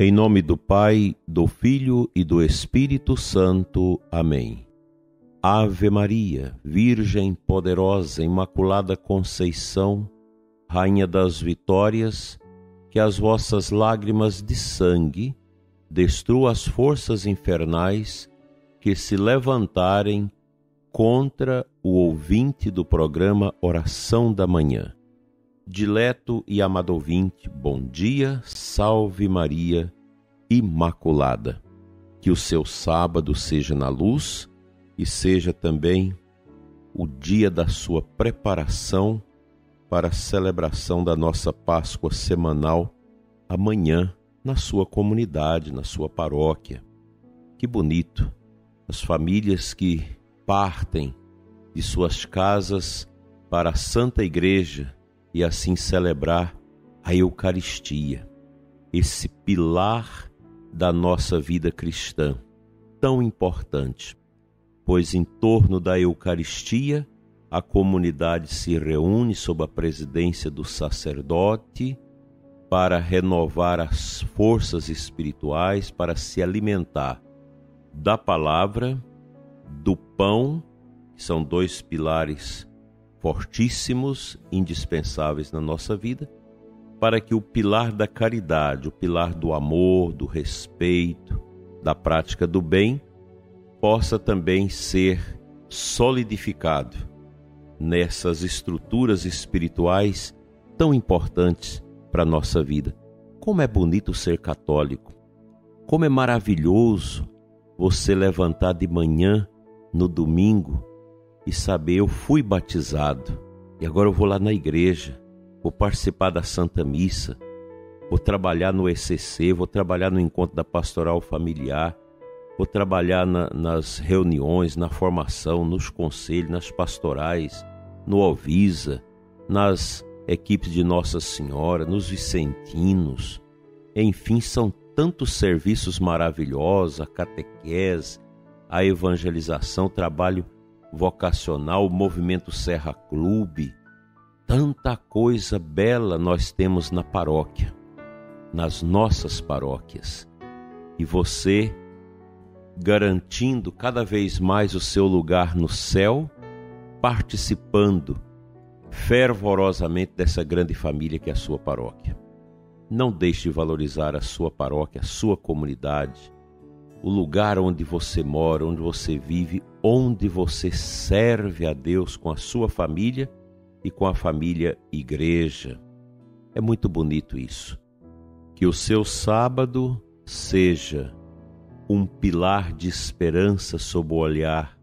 Em nome do Pai, do Filho e do Espírito Santo. Amém. Ave Maria, Virgem poderosa, Imaculada Conceição, Rainha das Vitórias, que as vossas lágrimas de sangue destruam as forças infernais que se levantarem contra o ouvinte do programa Oração da Manhã. Dileto e amado ouvinte, bom dia, salve Maria Imaculada. Que o seu sábado seja na luz e seja também o dia da sua preparação para a celebração da nossa Páscoa semanal amanhã na sua comunidade, na sua paróquia. Que bonito! As famílias que partem de suas casas para a Santa Igreja e assim celebrar a Eucaristia, esse pilar da nossa vida cristã, tão importante, pois em torno da Eucaristia a comunidade se reúne sob a presidência do sacerdote para renovar as forças espirituais, para se alimentar da palavra, do pão, que são dois pilares fortíssimos, indispensáveis na nossa vida, para que o pilar da caridade, o pilar do amor, do respeito, da prática do bem, possa também ser solidificado nessas estruturas espirituais tão importantes para a nossa vida. Como é bonito ser católico! Como é maravilhoso você levantar de manhã no domingo e saber eu fui batizado e agora eu vou lá na igreja, vou participar da Santa Missa, vou trabalhar no ECC, vou trabalhar no encontro da pastoral familiar, vou trabalhar na, nas reuniões, na formação, nos conselhos, nas pastorais, no Alvisa, nas equipes de Nossa Senhora, nos Vicentinos. Enfim, são tantos serviços maravilhosos, a catequese, a evangelização, trabalho vocacional, o movimento Serra Clube. Tanta coisa bela nós temos na paróquia, nas nossas paróquias. E você garantindo cada vez mais o seu lugar no céu, participando fervorosamente dessa grande família que é a sua paróquia. Não deixe de valorizar a sua paróquia, a sua comunidade, o lugar onde você mora, onde você vive, onde você serve a Deus com a sua família e com a família igreja. É muito bonito isso. Que o seu sábado seja um pilar de esperança sob o olhar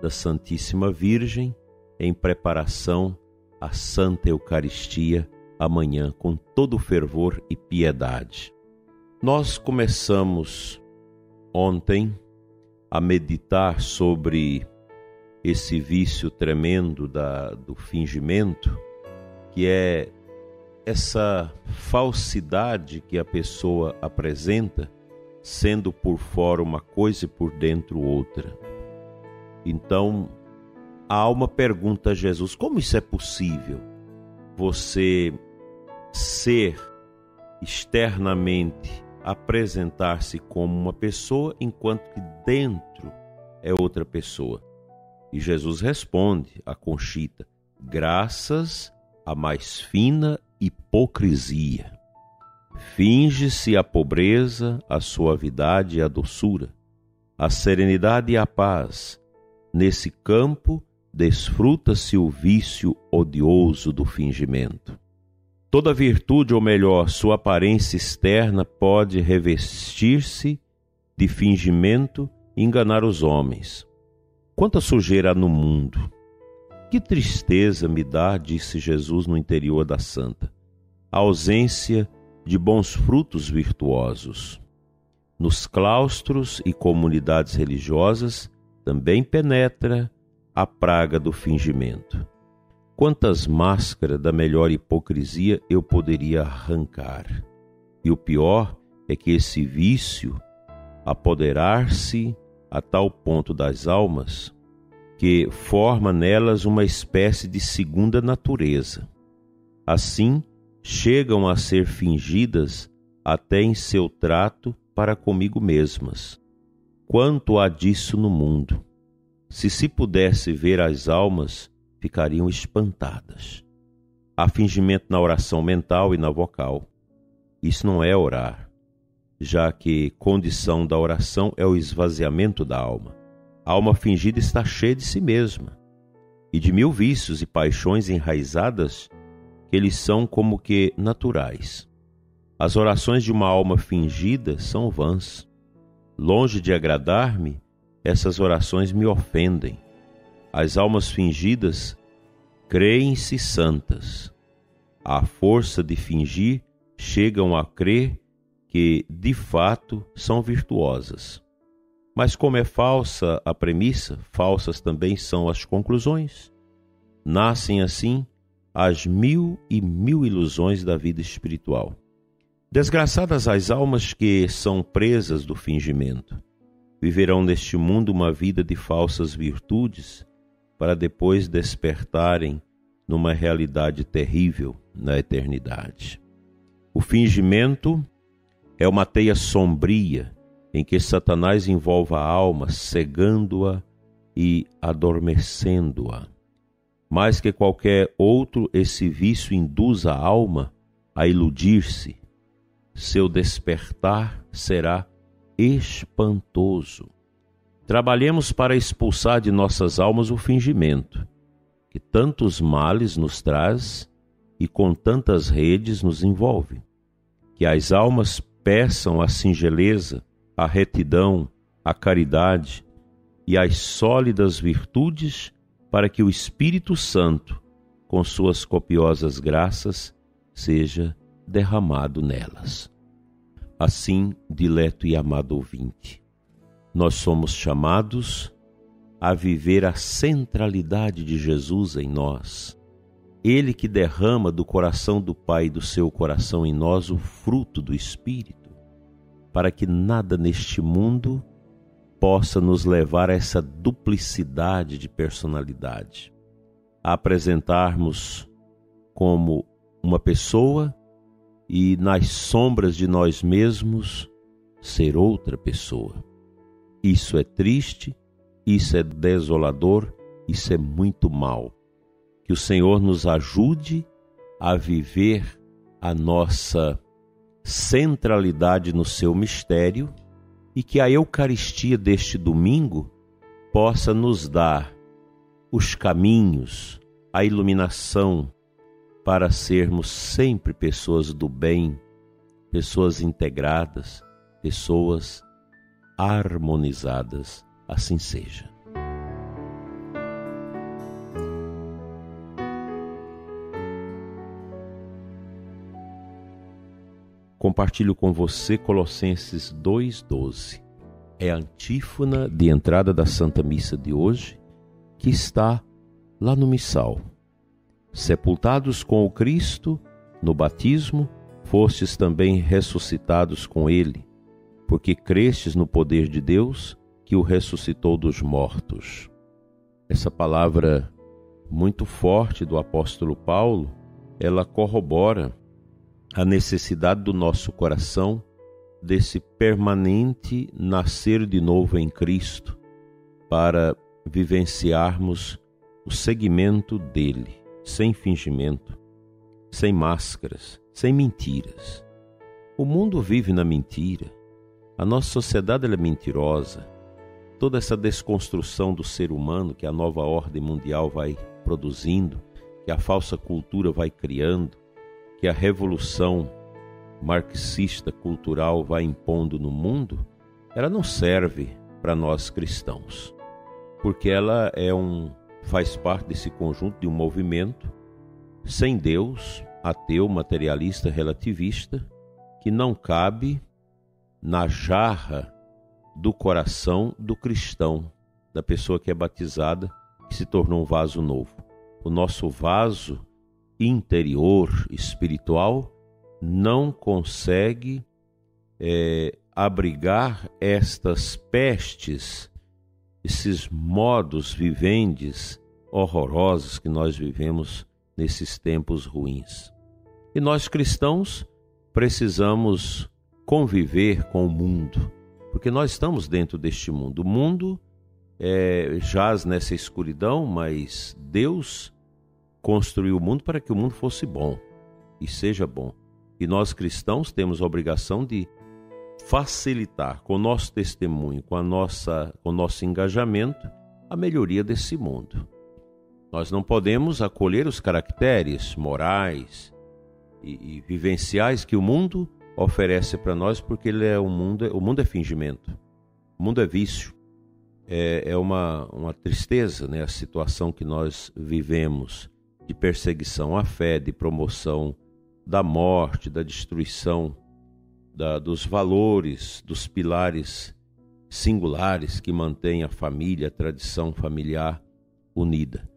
da Santíssima Virgem em preparação à Santa Eucaristia amanhã com todo fervor e piedade. Nós começamos ontem a meditar sobre esse vício tremendo da, do fingimento, que é essa falsidade que a pessoa apresenta, sendo por fora uma coisa e por dentro outra. Então, a alma pergunta a Jesus: como isso é possível? Você ser externamente apresentar-se como uma pessoa, enquanto que dentro é outra pessoa. E Jesus responde a Conchita: graças à mais fina hipocrisia. Finge-se a pobreza, a suavidade e a doçura, a serenidade e a paz. Nesse campo desfruta-se o vício odioso do fingimento. Toda virtude, ou melhor, sua aparência externa, pode revestir-se de fingimento e enganar os homens. Quanta sujeira há no mundo! Que tristeza me dá, disse Jesus no interior da santa, a ausência de bons frutos virtuosos. Nos claustros e comunidades religiosas também penetra a praga do fingimento. Quantas máscaras da melhor hipocrisia eu poderia arrancar? E o pior é que esse vício apoderar-se a tal ponto das almas que forma nelas uma espécie de segunda natureza. Assim, chegam a ser fingidas até em seu trato para comigo mesmas. Quanto há disso no mundo? Se se pudesse ver as almas, ficariam espantadas. Há fingimento na oração mental e na vocal. Isso não é orar, já que condição da oração é o esvaziamento da alma. A alma fingida está cheia de si mesma e de mil vícios e paixões enraizadas que eles são como que naturais. As orações de uma alma fingida são vãs. Longe de agradar-me, essas orações me ofendem. As almas fingidas creem-se santas. À força de fingir, chegam a crer que, de fato, são virtuosas. Mas, como é falsa a premissa, falsas também são as conclusões. Nascem assim as mil e mil ilusões da vida espiritual. Desgraçadas as almas que são presas do fingimento. Viverão neste mundo uma vida de falsas virtudes para depois despertarem numa realidade terrível na eternidade. O fingimento é uma teia sombria em que Satanás envolve a alma, cegando-a e adormecendo-a. Mais que qualquer outro, esse vício induz a alma a iludir-se, seu despertar será espantoso. Trabalhemos para expulsar de nossas almas o fingimento, que tantos males nos traz e com tantas redes nos envolve. Que as almas peçam a singeleza, a retidão, a caridade e as sólidas virtudes para que o Espírito Santo, com suas copiosas graças, seja derramado nelas. Assim, dileto e amado ouvinte, nós somos chamados a viver a centralidade de Jesus em nós. Ele que derrama do coração do Pai e do seu coração em nós o fruto do Espírito, para que nada neste mundo possa nos levar a essa duplicidade de personalidade, a apresentarmos como uma pessoa e nas sombras de nós mesmos ser outra pessoa. Isso é triste, isso é desolador, isso é muito mal. Que o Senhor nos ajude a viver a nossa centralidade no seu mistério e que a Eucaristia deste domingo possa nos dar os caminhos, a iluminação para sermos sempre pessoas do bem, pessoas integradas, pessoas harmonizadas. Assim seja. Compartilho com você Colossenses 2,12. É a antífona de entrada da Santa Missa de hoje, que está lá no Missal sepultados com o Cristo no batismo, fostes também ressuscitados com ele, porque crestes no poder de Deus que o ressuscitou dos mortos. Essa palavra muito forte do apóstolo Paulo, ela corrobora a necessidade do nosso coração desse permanente nascer de novo em Cristo, para vivenciarmos o segmento dele sem fingimento, sem máscaras, sem mentiras. O mundo vive na mentira. A nossa sociedade é mentirosa. Toda essa desconstrução do ser humano que a nova ordem mundial vai produzindo, que a falsa cultura vai criando, que a revolução marxista cultural vai impondo no mundo, ela não serve para nós cristãos, porque ela é um faz parte desse conjunto de um movimento sem Deus, ateu, materialista, relativista, que não cabe na jarra do coração do cristão, da pessoa que é batizada, que se tornou um vaso novo. O nosso vaso interior espiritual não consegue é, abrigar estas pestes esses modos vivendes horrorosos que nós vivemos nesses tempos ruins. E nós cristãos precisamos conviver com o mundo, porque nós estamos dentro deste mundo. O mundo é, jaz nessa escuridão, mas Deus construiu o mundo para que o mundo fosse bom e seja bom. E nós cristãos temos a obrigação de facilitar com o nosso testemunho, com, a nossa, com o nosso engajamento, a melhoria desse mundo. Nós não podemos acolher os caracteres morais e, e vivenciais que o mundo oferece para nós, porque ele é o mundo, o mundo é fingimento, o mundo é vício, é, é uma, uma tristeza, né, a situação que nós vivemos de perseguição à fé, de promoção da morte, da destruição da, dos valores, dos pilares singulares que mantêm a família, a tradição familiar unida.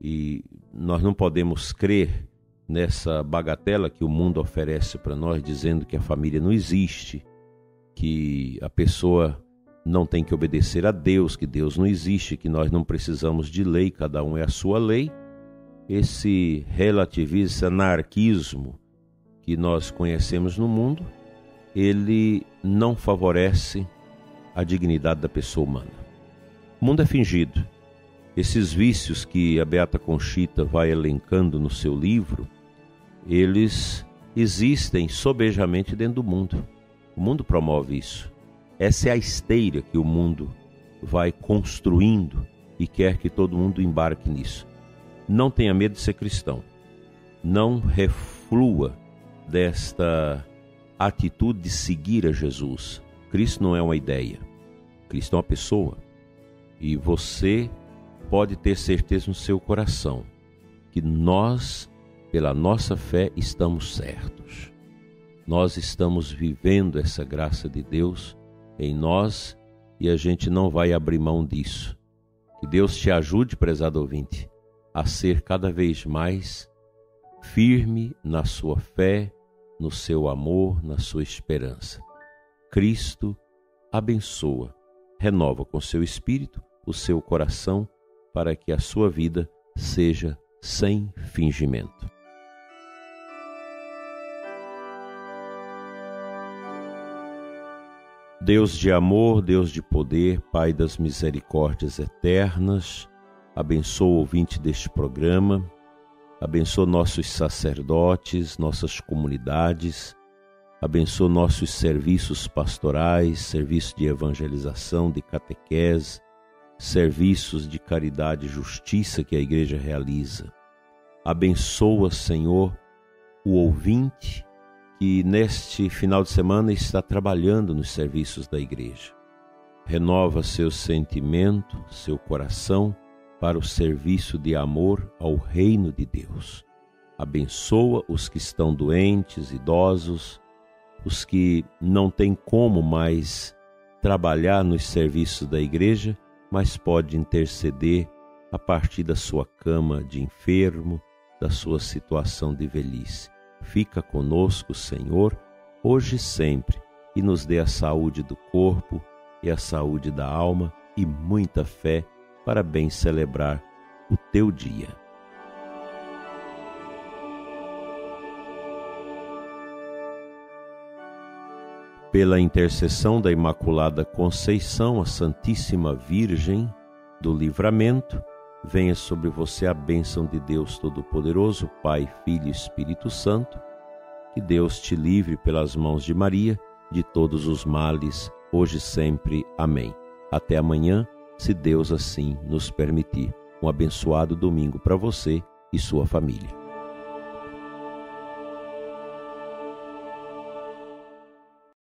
E nós não podemos crer nessa bagatela que o mundo oferece para nós, dizendo que a família não existe, que a pessoa não tem que obedecer a Deus, que Deus não existe, que nós não precisamos de lei, cada um é a sua lei. Esse relativismo, esse anarquismo que nós conhecemos no mundo, ele não favorece a dignidade da pessoa humana. O mundo é fingido. Esses vícios que a Beata Conchita vai elencando no seu livro, eles existem sobejamente dentro do mundo. O mundo promove isso. Essa é a esteira que o mundo vai construindo e quer que todo mundo embarque nisso. Não tenha medo de ser cristão. Não reflua desta atitude de seguir a Jesus. Cristo não é uma ideia, Cristo é uma pessoa. E você pode ter certeza no seu coração que nós, pela nossa fé, estamos certos. Nós estamos vivendo essa graça de Deus em nós e a gente não vai abrir mão disso. Que Deus te ajude, prezado ouvinte, a ser cada vez mais firme na sua fé, no seu amor, na sua esperança. Cristo abençoa, renova com seu espírito o seu coração para que a sua vida seja sem fingimento. Deus de amor, Deus de poder, Pai das misericórdias eternas, abençoa o ouvinte deste programa Abençoa nossos sacerdotes, nossas comunidades, abençoa nossos serviços pastorais, serviços de evangelização, de catequese, serviços de caridade e justiça que a igreja realiza. Abençoa, Senhor, o ouvinte que neste final de semana está trabalhando nos serviços da igreja. Renova seu sentimento, seu coração para o serviço de amor ao reino de Deus. Abençoa os que estão doentes, idosos, os que não têm como mais trabalhar nos serviços da igreja, mas pode interceder a partir da sua cama de enfermo, da sua situação de velhice. Fica conosco, Senhor, hoje e sempre, e nos dê a saúde do corpo e a saúde da alma e muita fé para bem celebrar o teu dia. Pela intercessão da Imaculada Conceição, a Santíssima Virgem do Livramento, venha sobre você a bênção de Deus Todo-Poderoso, Pai, Filho e Espírito Santo. Que Deus te livre pelas mãos de Maria de todos os males, hoje e sempre. Amém. Até amanhã se Deus assim nos permitir. Um abençoado domingo para você e sua família.